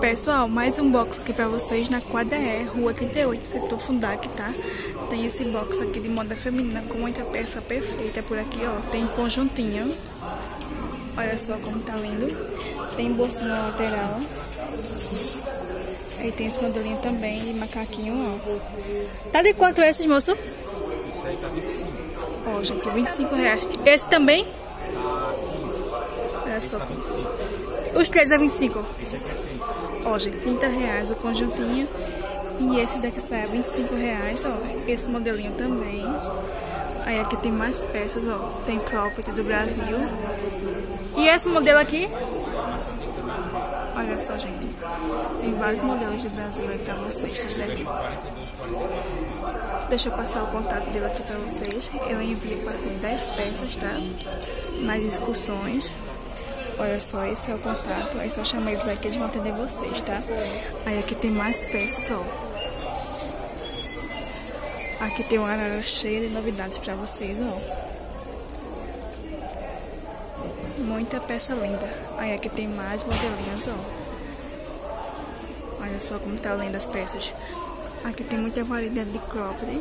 Pessoal, mais um box aqui pra vocês na quadra E, rua 38, setor Fundac, tá? Tem esse box aqui de moda feminina com muita peça perfeita por aqui, ó. Tem conjuntinho. Olha só como tá lindo. Tem bolsinho na lateral. Aí tem esse modelinho também de macaquinho, ó. Tá de quanto esses, moço? Esse aí tá 25. Ó, gente, 25 reais. Esse também? Tá 15. Olha Esse só. tá 25. Os três a 25. Esse aqui é 30. Ó, gente, 30 reais o conjuntinho. E esse daqui sai a 25 reais, ó. Esse modelinho também. Aí aqui tem mais peças, ó. Tem cropped do Brasil. E esse modelo aqui? Olha só, gente. Tem vários modelos do Brasil aí pra vocês, tá certo? 42, 44. Deixa eu passar o contato dele aqui pra vocês. Eu envio para ter 10 peças, tá? Mais excursões. Olha só, esse é o contato. Aí só chama eles aqui, eles vão atender vocês, tá? Aí aqui tem mais peças, ó. Aqui tem uma arara cheia de novidades pra vocês, ó. Muita peça linda. Aí aqui tem mais modelinhos, ó. Olha só como tá linda as peças. Aqui tem muita variedade de cropped.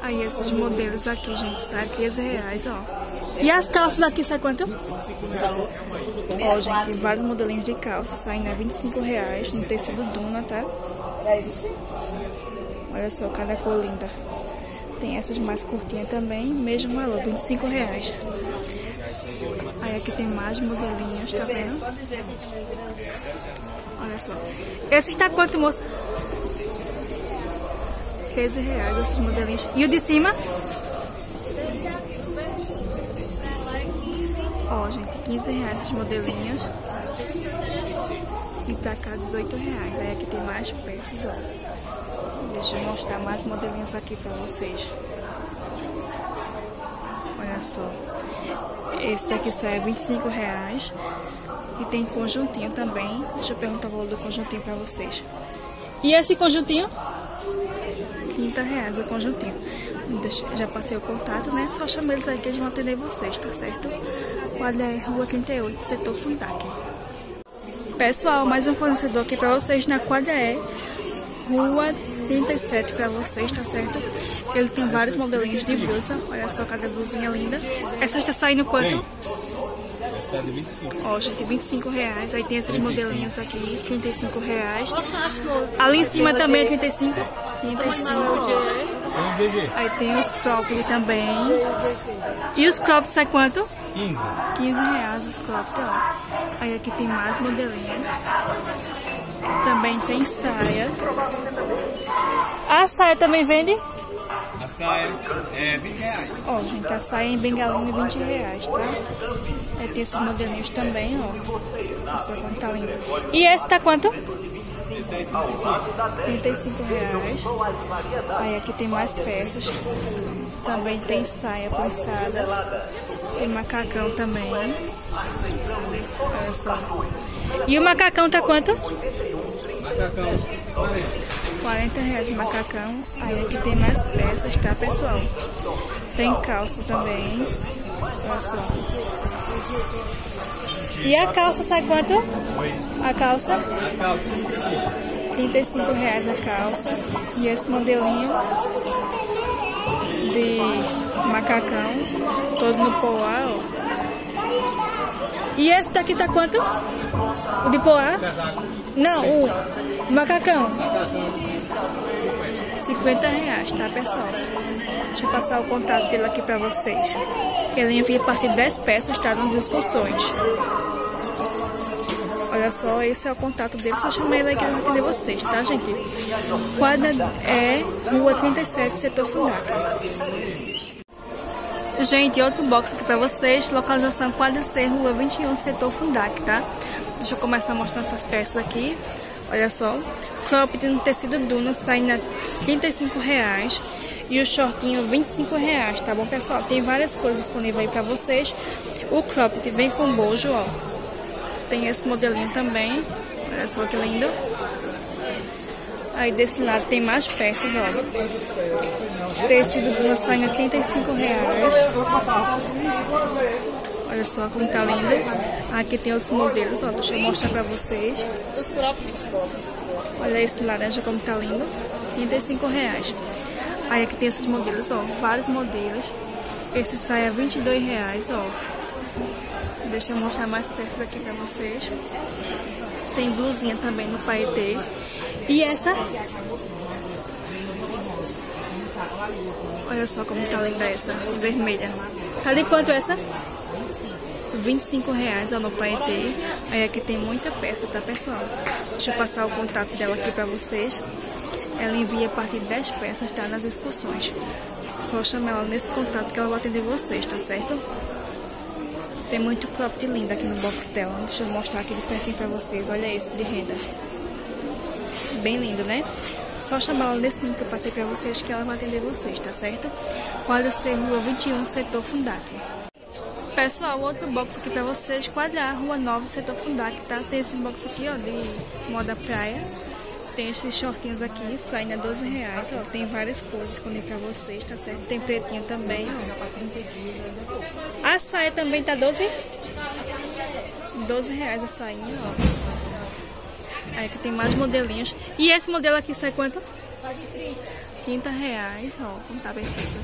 Aí esses modelos aqui, gente, sai 15 reais, ó. E as calças daqui, sai quanto? Ó, gente, vários modelinhos de calça saindo a 25 reais no tecido Duna, tá? Olha só, cada cor linda. Tem essas mais curtinhas também, mesmo valor, 25 reais. Aí aqui tem mais modelinhos, tá vendo? Olha só. Esse está quanto, moça? 13 reais esses modelinhos. E o de cima? Ó, gente, 15 reais esses modelinhos. E pra cá, 18 reais. Aí aqui tem mais peças, ó. Deixa eu mostrar mais modelinhos aqui pra vocês. Olha só. Esse daqui sai a 25 reais. E tem conjuntinho também. Deixa eu perguntar o valor do conjuntinho pra vocês. E esse conjuntinho? 30 reais o conjuntinho. Já passei o contato, né? Só chama eles aí que eles vão atender vocês, tá certo? Quadra é Rua 38, setor Fundac. Pessoal, mais um fornecedor aqui pra vocês na quadra é Rua 37 pra vocês, tá certo? Ele tem vários modelinhos de blusa. Olha só cada blusinha linda. Essa está saindo quanto? Tá de 25. Ó, gente, 25 reais. Aí tem esses modelinhos aqui, 35 reais. Ali em cima também é 35. 35. Tem um GG. Aí tem os cropped também. E os cropped sai quanto? 15. 15 reais os cropped, ó. Aí aqui tem mais modelinho. Também tem saia. A saia também vende? A saia é 20 reais. Ó, gente, a saia em bengalinha 20 reais, tá? Aí tem esses modelinhos também, ó. Só como tá lindo. E esse tá quanto? Esse aí é 35. 35 reais. Aí aqui tem mais peças. Também tem saia plissada. Tem macacão também. Olha só. E o macacão tá quanto? Macacão. 40. 40 reais o macacão. Aí aqui tem mais peças, tá, pessoal? Tem calça também. Olha só. E a calça sai quanto? A calça? A calça 35. 35 reais a calça. E esse modelinho de macacão, todo no poá, ó. E esse daqui tá quanto? O de poá? Não, o macacão. 50 reais, tá, pessoal? Deixa eu passar o contato dele aqui pra vocês. Ele envia a partir de 10 peças, tá? Nas excursões. Olha só, esse é o contato dele. Só chamar ele ele vai atender vocês, tá, gente? Quadra é Rua 37, setor Fundaca. Gente, outro box aqui pra vocês. Localização Quadra C, Rua 21, setor Fundac, tá? Deixa eu começar mostrando essas peças aqui. Olha só. Cropped no tecido Duna saindo a 35 reais. E o shortinho 25 reais, tá bom, pessoal? Tem várias coisas disponíveis aí pra vocês. O cropped vem com bojo, ó. Tem esse modelinho também. Olha só que lindo. Aí desse lado tem mais peças, ó. Tecido Duna saindo a 35 reais. Olha só como tá lindo. Aqui tem outros modelos, ó. Deixa eu mostrar pra vocês. Olha esse laranja como tá lindo. 35 reais. Aí aqui tem esses modelos, ó. Vários modelos. Esse sai a 22 reais, ó. Deixa eu mostrar mais peças aqui pra vocês. Tem blusinha também no paetê. E essa Olha só como tá linda essa, vermelha. Tá de quanto essa? 25 reais ó, no Paetê. Aí aqui tem muita peça, tá pessoal? Deixa eu passar o contato dela aqui pra vocês. Ela envia a partir de 10 peças, tá? Nas excursões. Só chamar ela nesse contato que ela vai atender vocês, tá certo? Tem muito cropped lindo aqui no box dela. Deixa eu mostrar aqui de pertinho pra vocês. Olha esse de renda. Bem lindo, né? Só chamar ela nesse número que eu passei pra vocês que ela vai atender vocês, tá certo? Quadra C, Rua 21, Setor Fundac. Pessoal, outro box aqui pra vocês, Quadra Rua 9, Setor Fundac, tá? Tem esse box aqui, ó, de moda praia. Tem esses shortinhos aqui, saindo a 12 reais, ó. Tem várias cores disponíveis pra vocês, tá certo? Tem pretinho também. A saia também tá 12? 12 reais a sainha, ó. Aí aqui tem mais modelinhos. E esse modelo aqui sai quanto? 30 reais, ó, como tá perfeito.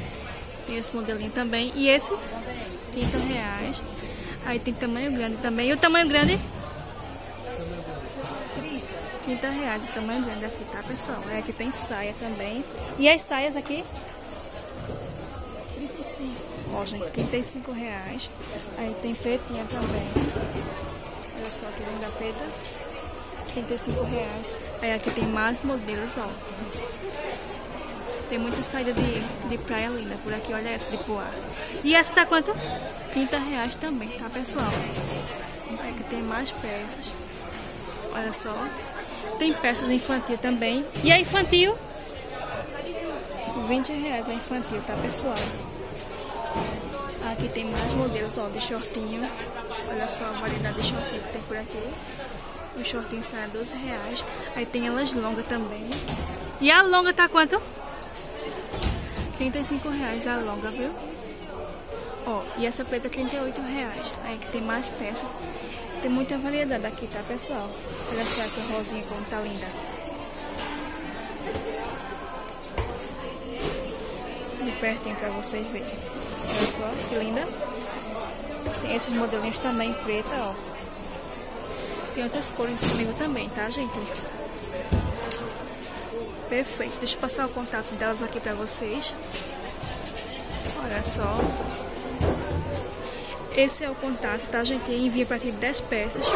Tem esse modelinho também. E esse? 30 reais. Aí tem tamanho grande também. E o tamanho grande? 30 reais o tamanho grande aqui, tá, pessoal? Aí aqui tem saia também. E as saias aqui? 35. Ó, gente, 35 reais. Aí tem pretinha também. Olha só que linda preta. 35 reais. Aí aqui tem mais modelos, ó. Tem muita saída de, de praia linda por aqui, olha essa de Poá. E essa tá quanto? 30 reais também, tá pessoal? Aí aqui tem mais peças. Olha só. Tem peças infantil também. E a infantil? 20 reais a infantil, tá pessoal? Aqui tem mais modelos, ó, de shortinho. Olha só a variedade de shortinho que tem por aqui. O shortinho sai a 12 reais. Aí tem elas longas também. E a longa tá quanto? 35 reais a longa, viu? Ó, e essa preta 38 reais. Aí que tem mais peças. Tem muita variedade aqui, tá, pessoal? Olha só essa rosinha como tá linda. De pertinho pra vocês verem. Olha só que linda. Tem esses modelinhos também preta, ó. Tem outras cores disponíveis também, tá, gente? Perfeito. Deixa eu passar o contato delas aqui pra vocês. Olha só. Esse é o contato, tá, gente? Envia a partir de 10 peças.